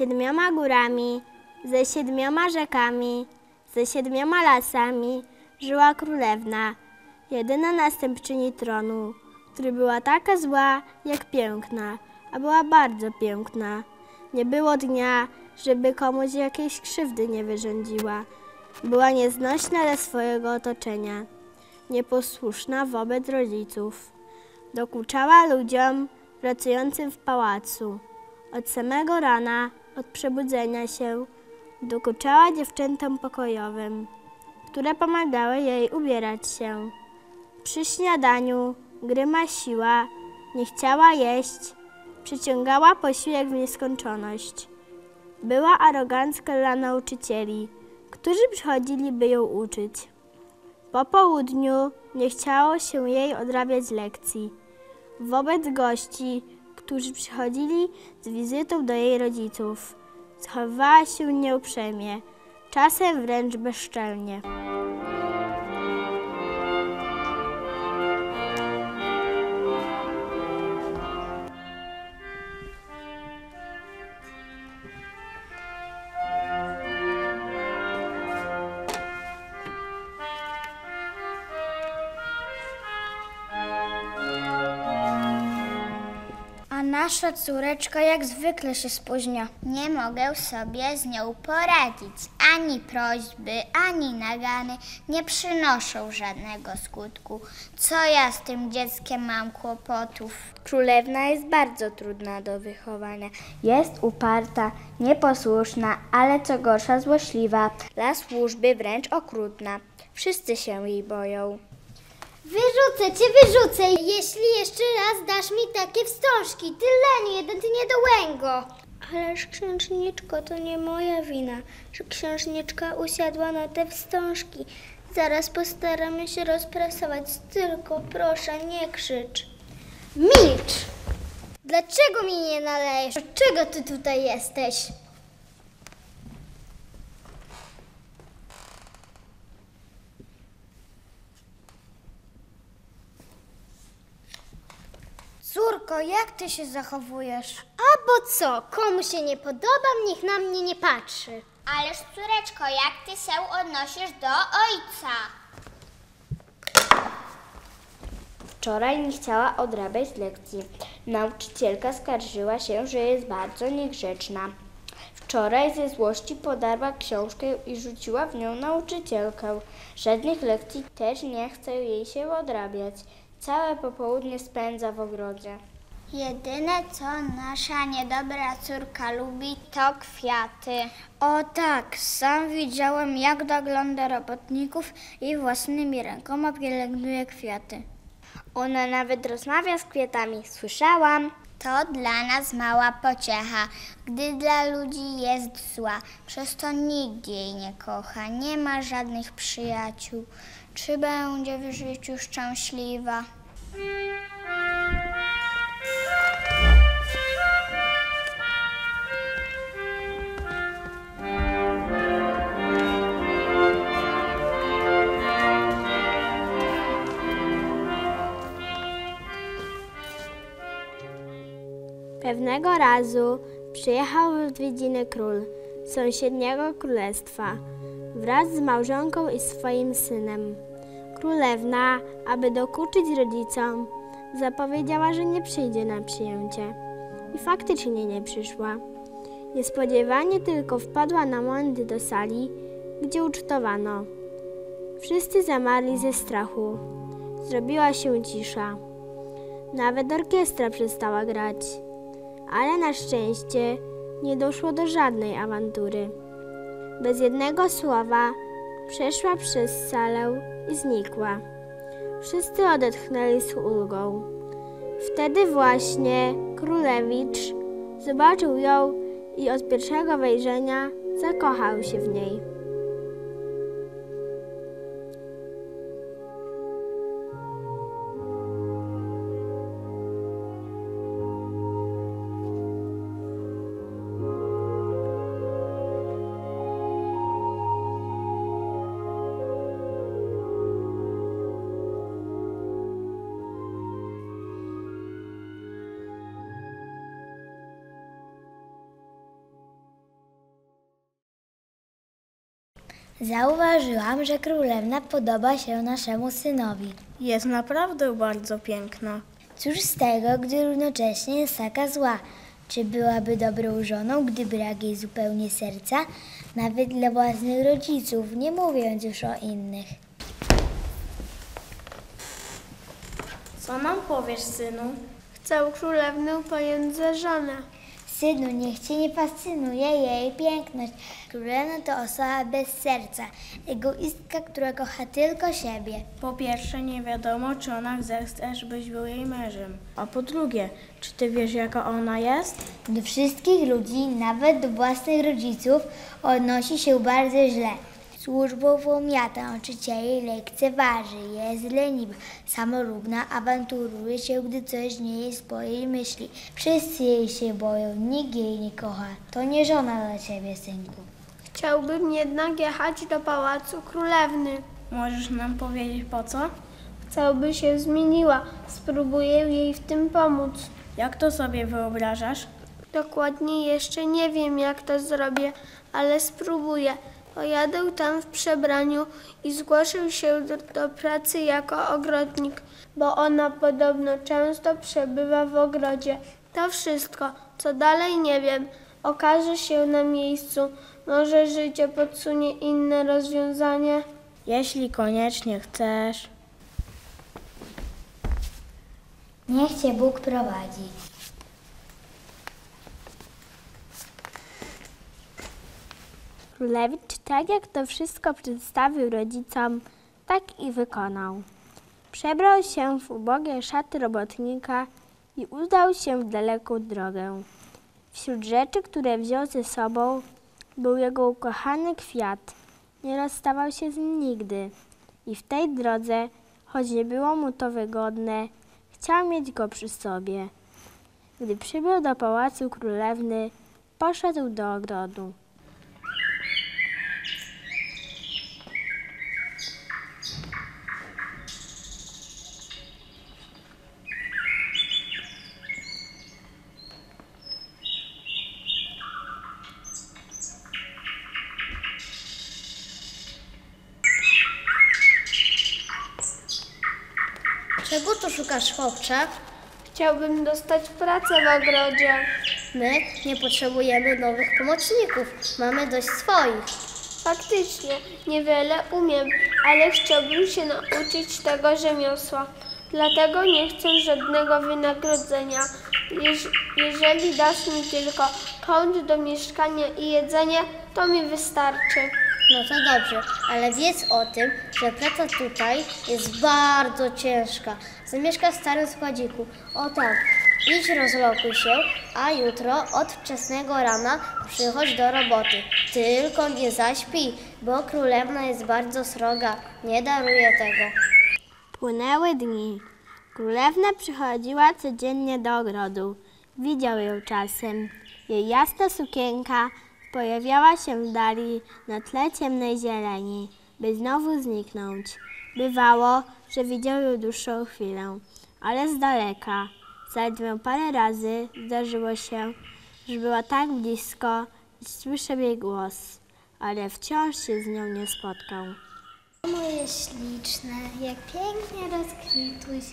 siedmioma górami, ze siedmioma rzekami, ze siedmioma lasami żyła królewna, jedyna następczyni tronu, która była taka zła jak piękna, a była bardzo piękna. Nie było dnia, żeby komuś jakiejś krzywdy nie wyrządziła. Była nieznośna dla swojego otoczenia, nieposłuszna wobec rodziców. Dokuczała ludziom pracującym w pałacu. Od samego rana, od przebudzenia się, dokuczała dziewczętom pokojowym, które pomagały jej ubierać się. Przy śniadaniu grymasiła, nie chciała jeść, przyciągała posiłek w nieskończoność. Była arogancka dla nauczycieli, którzy przychodzili, by ją uczyć. Po południu nie chciało się jej odrabiać lekcji. Wobec gości, którzy przychodzili z wizytą do jej rodziców, zachowywała się nieuprzejmie, czasem wręcz bezczelnie. Nasza córeczka jak zwykle się spóźnia. Nie mogę sobie z nią poradzić. Ani prośby, ani nagany nie przynoszą żadnego skutku. Co ja z tym dzieckiem mam kłopotów? Królewna jest bardzo trudna do wychowania. Jest uparta, nieposłuszna, ale co gorsza złośliwa. Dla służby wręcz okrutna. Wszyscy się jej boją. Wyrzucę cię, wyrzucę, jeśli jeszcze raz dasz mi takie wstążki. Ty leniu, jeden ty niedołęgo. Ależ księżniczko, to nie moja wina, że księżniczka usiadła na te wstążki. Zaraz postaramy się rozprasować, tylko proszę, nie krzycz. Milcz! Dlaczego mi nie nalejesz? Dlaczego ty tutaj jesteś? Jak ty się zachowujesz? A bo co? Komu się nie podobam, niech na mnie nie patrzy. Ależ córeczko, jak ty się odnosisz do ojca? Wczoraj nie chciała odrabiać lekcji. Nauczycielka skarżyła się, że jest bardzo niegrzeczna. Wczoraj ze złości podarła książkę i rzuciła w nią nauczycielkę. Żadnych lekcji też nie chce jej się odrabiać. Całe popołudnie spędza w ogrodzie. Jedyne, co nasza niedobra córka lubi, to kwiaty. O tak, sam widziałem, jak dogląda robotników i własnymi rękoma pielęgnuje kwiaty. Ona nawet rozmawia z kwiatami, słyszałam. To dla nas mała pociecha, gdy dla ludzi jest zła. Przez to nikt jej nie kocha, nie ma żadnych przyjaciół. Czy będzie w życiu szczęśliwa? Pewnego razu przyjechał w odwiedziny król sąsiedniego królestwa wraz z małżonką i swoim synem. Królewna, aby dokuczyć rodzicom, zapowiedziała, że nie przyjdzie na przyjęcie. I faktycznie nie przyszła. Niespodziewanie tylko wpadła na mądy do sali, gdzie ucztowano. Wszyscy zamarli ze strachu. Zrobiła się cisza. Nawet orkiestra przestała grać. Ale na szczęście nie doszło do żadnej awantury. Bez jednego słowa przeszła przez salę i znikła. Wszyscy odetchnęli z ulgą. Wtedy właśnie królewicz zobaczył ją i od pierwszego wejrzenia zakochał się w niej. Zauważyłam, że królewna podoba się naszemu synowi. Jest naprawdę bardzo piękna. Cóż z tego, gdy równocześnie jest taka zła? Czy byłaby dobrą żoną, gdy brak jej zupełnie serca? Nawet dla własnych rodziców, nie mówiąc już o innych. Co nam powiesz, synu? Chcę królewnę pojąć za żonę. Synu, niech cię nie fascynuje jej piękność. Królewna to osoba bez serca, egoistka, która kocha tylko siebie. Po pierwsze, nie wiadomo, czy ona zechce, żebyś był jej mężem. A po drugie, czy ty wiesz, jaka ona jest? Do wszystkich ludzi, nawet do własnych rodziców, odnosi się bardzo źle. Służbową miata nauczycieli lekceważy, jest leniwa, samolubna, awanturuje się, gdy coś nie jest po jej myśli. Wszyscy jej się boją, nikt jej nie kocha. To nie żona dla ciebie, synku. Chciałbym jednak jechać do pałacu królewny. Możesz nam powiedzieć po co? Chcę, by się zmieniła. Spróbuję jej w tym pomóc. Jak to sobie wyobrażasz? Dokładnie jeszcze nie wiem, jak to zrobię, ale spróbuję. Pojadę tam w przebraniu i zgłoszę się do, do pracy jako ogrodnik, bo ona podobno często przebywa w ogrodzie. To wszystko, co dalej nie wiem. Okaże się na miejscu. Może życie podsunie inne rozwiązanie. Jeśli koniecznie chcesz. Niech cię Bóg prowadzi. Królewicz, tak jak to wszystko przedstawił rodzicom, tak i wykonał. Przebrał się w ubogie szaty robotnika i udał się w daleką drogę. Wśród rzeczy, które wziął ze sobą, był jego ukochany kwiat. Nie rozstawał się z nim nigdy. I w tej drodze, choć nie było mu to wygodne, chciał mieć go przy sobie. Gdy przybył do pałacu królewny, poszedł do ogrodu. Czego tu szukasz, chłopcze? Chciałbym dostać pracę w ogrodzie. My nie potrzebujemy nowych pomocników. Mamy dość swoich. Faktycznie, niewiele umiem, ale chciałbym się nauczyć tego rzemiosła. Dlatego nie chcę żadnego wynagrodzenia. Jeż, jeżeli dasz mi tylko kąt do mieszkania i jedzenie, to mi wystarczy. No to dobrze, ale wiedz o tym, że praca tutaj jest bardzo ciężka. Zamieszka w starym składziku. O tak, idź rozlokuj się, a jutro od wczesnego rana przychodź do roboty. Tylko nie zaśpij, bo królewna jest bardzo sroga. Nie daruje tego. Płynęły dni. Królewna przychodziła codziennie do ogrodu. Widział ją czasem. Jej jasna sukienka pojawiała się w dali na tle ciemnej zieleni, by znowu zniknąć. Bywało, że widział ją dłuższą chwilę, ale z daleka. Zaledwie parę razy zdarzyło się, że była tak blisko, że słyszał jej głos, ale wciąż się z nią nie spotkał. Moje śliczne, jak pięknie rozkwitłeś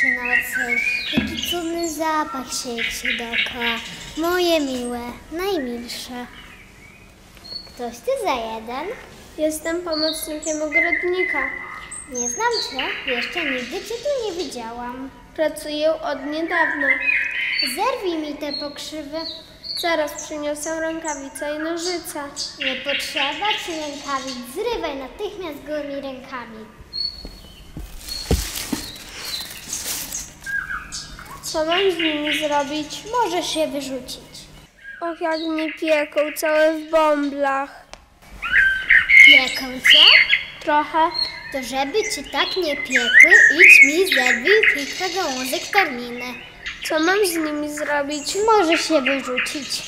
cię nocy. Jaki cudny zapach się dookoła. Moje miłe, najmilsze. Ktoś ty za jeden? Jestem pomocnikiem ogrodnika. Nie znam cię, jeszcze nigdy cię tu nie widziałam. Pracuję od niedawna. Zerwij mi te pokrzywy. Zaraz przyniosę rękawice i nożyce. Nie potrzeba ci rękawic, zrywaj natychmiast gołymi rękami. Co mam z nimi zrobić? Możesz je wyrzucić. Och, jak mnie pieką, całe w bąblach. Pieką cię? Trochę. To żeby cię tak nie piekły, idź mi zerwij kilka gałązek karminy. Co mam z nimi zrobić? Możesz je wyrzucić.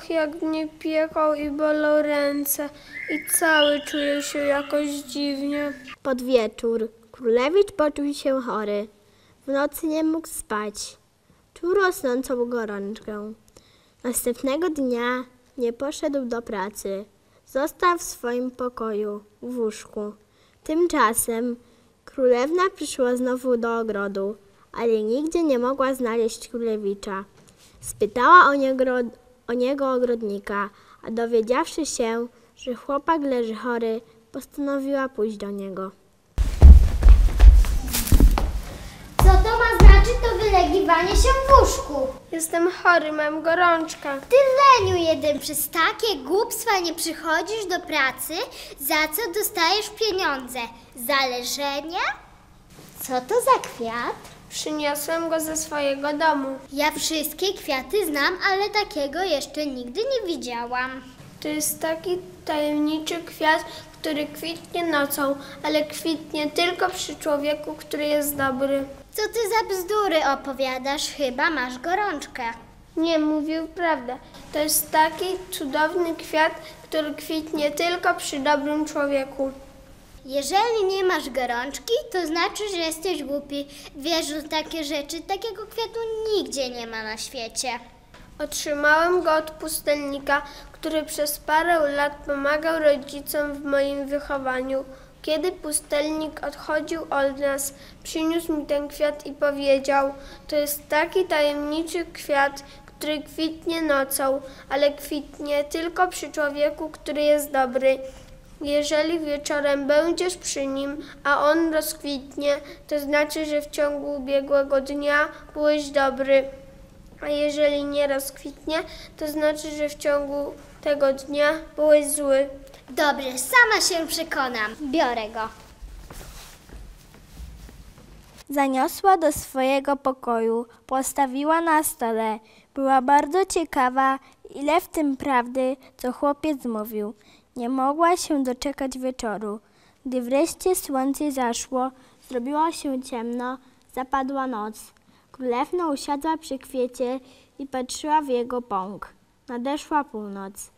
Och, jak mnie pieką i bolą ręce. I cały czuję się jakoś dziwnie. Pod wieczór Królewicz poczuł się chory. W nocy nie mógł spać. Czuł rosnącą gorączkę. Następnego dnia nie poszedł do pracy. Został w swoim pokoju, w łóżku. Tymczasem królewna przyszła znowu do ogrodu, ale nigdzie nie mogła znaleźć królewicza. Spytała o niego, o niego ogrodnika, a dowiedziawszy się, że chłopak leży chory, postanowiła pójść do niego. Co to ma znaczyć to wylegiwanie się w łóżku? Jestem chory, mam gorączkę. Ty leniu jeden, przez takie głupstwa nie przychodzisz do pracy, za co dostajesz pieniądze? Za leżenie? Co to za kwiat? Przyniosłem go ze swojego domu. Ja wszystkie kwiaty znam, ale takiego jeszcze nigdy nie widziałam. To jest taki tajemniczy kwiat, który kwitnie nocą, ale kwitnie tylko przy człowieku, który jest dobry. Co ty za bzdury opowiadasz? Chyba masz gorączkę. Nie, mówił prawdę. To jest taki cudowny kwiat, który kwitnie tylko przy dobrym człowieku. Jeżeli nie masz gorączki, to znaczy, że jesteś głupi. Wiesz w takie rzeczy, takiego kwiatu nigdzie nie ma na świecie. Otrzymałem go od pustelnika, który przez parę lat pomagał rodzicom w moim wychowaniu. Kiedy pustelnik odchodził od nas, przyniósł mi ten kwiat i powiedział: To jest taki tajemniczy kwiat, który kwitnie nocą, ale kwitnie tylko przy człowieku, który jest dobry. Jeżeli wieczorem będziesz przy nim, a on rozkwitnie, to znaczy, że w ciągu ubiegłego dnia byłeś dobry. A jeżeli nie rozkwitnie, to znaczy, że w ciągu tego dnia byłeś zły. Dobrze, sama się przekonam. Biorę go. Zaniosła do swojego pokoju, postawiła na stole. Była bardzo ciekawa, ile w tym prawdy, co chłopiec mówił. Nie mogła się doczekać wieczoru. Gdy wreszcie słońce zaszło, zrobiło się ciemno, zapadła noc. Królewna usiadła przy kwiecie i patrzyła w jego pąk. Nadeszła północ.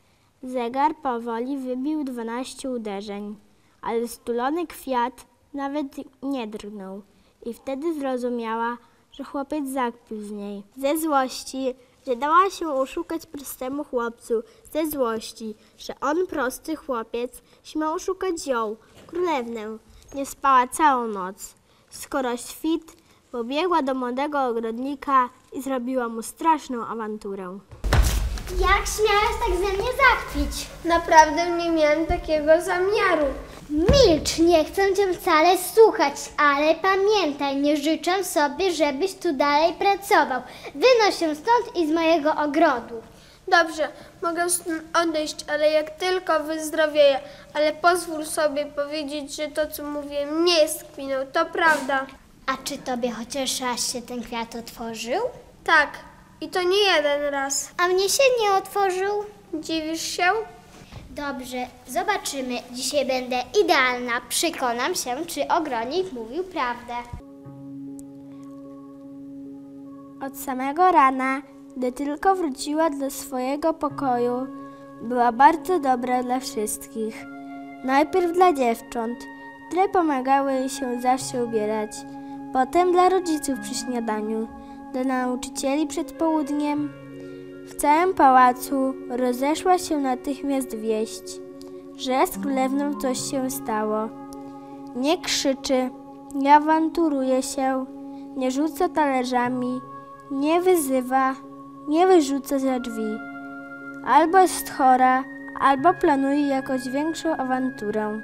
Zegar powoli wybił dwanaście uderzeń, ale stulony kwiat nawet nie drgnął. I wtedy zrozumiała, że chłopiec zakpił z niej. Ze złości, że dała się oszukać prostemu chłopcu, ze złości, że on, prosty chłopiec, śmiał oszukać ją, królewnę. Nie spała całą noc. Skoro świt, pobiegła do młodego ogrodnika i zrobiła mu straszną awanturę. Jak śmiałeś tak ze mnie zakpić? Naprawdę nie miałem takiego zamiaru. Milcz, nie chcę cię wcale słuchać, ale pamiętaj, nie życzę sobie, żebyś tu dalej pracował. Wynoś się stąd i z mojego ogrodu. Dobrze, mogę stąd odejść, ale jak tylko wyzdrowieję, ale pozwól sobie powiedzieć, że to, co mówię, nie jest kpiną, to prawda. A czy tobie chociaż raz się ten kwiat otworzył? Tak, i to nie jeden raz. A mnie się nie otworzył? Dziwisz się? Dobrze, zobaczymy. Dzisiaj będę idealna. Przekonam się, czy ogrodnik mówił prawdę. Od samego rana, gdy tylko wróciła do swojego pokoju, była bardzo dobra dla wszystkich. Najpierw dla dziewcząt, które pomagały jej się zawsze ubierać, potem dla rodziców przy śniadaniu, dla nauczycieli przed południem. W całym pałacu rozeszła się natychmiast wieść, że z królewną coś się stało. Nie krzyczy, nie awanturuje się, nie rzuca talerzami, nie wyzywa, nie wyrzuca za drzwi. Albo jest chora, albo planuje jakąś większą awanturę.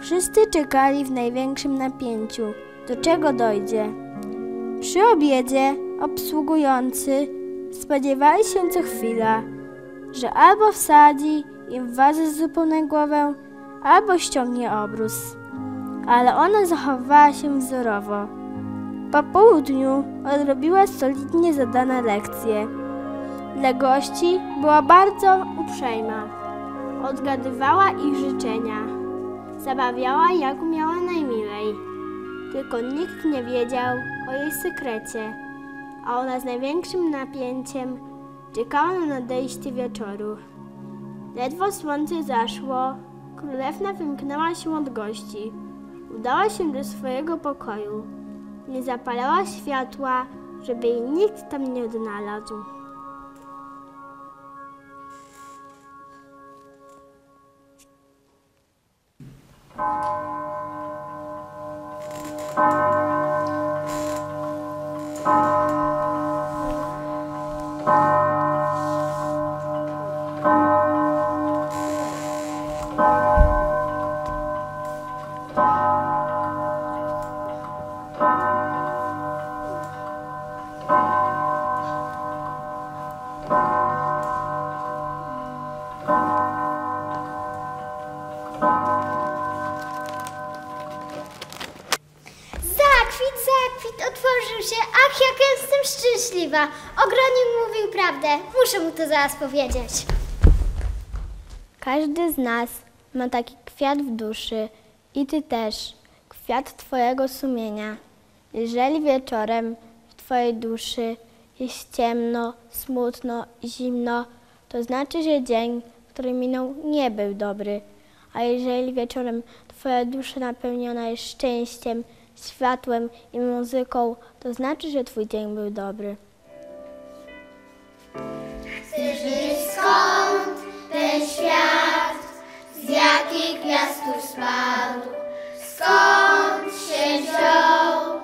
Wszyscy czekali w największym napięciu, do czego dojdzie. Przy obiedzie obsługujący spodziewali się co chwila, że albo wsadzi im wazę z zupą na głowę, albo ściągnie obrus. Ale ona zachowała się wzorowo. Po południu odrobiła solidnie zadane lekcje. Dla gości była bardzo uprzejma. Odgadywała ich życzenia. Zabawiała jak umiała najmilej. Tylko nikt nie wiedział o jej sekrecie, a ona z największym napięciem czekała na nadejście wieczoru. Ledwo słońce zaszło, królewna wymknęła się od gości. udała się do swojego pokoju. Nie zapalała światła, żeby jej nikt tam nie odnalazł. Zakwit, mu to zaraz powiedzieć. Każdy z nas ma taki kwiat w duszy i ty też, kwiat twojego sumienia. Jeżeli wieczorem w twojej duszy jest ciemno, smutno zimno, to znaczy, że dzień, który minął, nie był dobry. A jeżeli wieczorem twoja dusza napełniona jest szczęściem, światłem i muzyką, to znaczy, że twój dzień był dobry. Ten świat? Z jakich gwiazdów spadł, skąd się wziął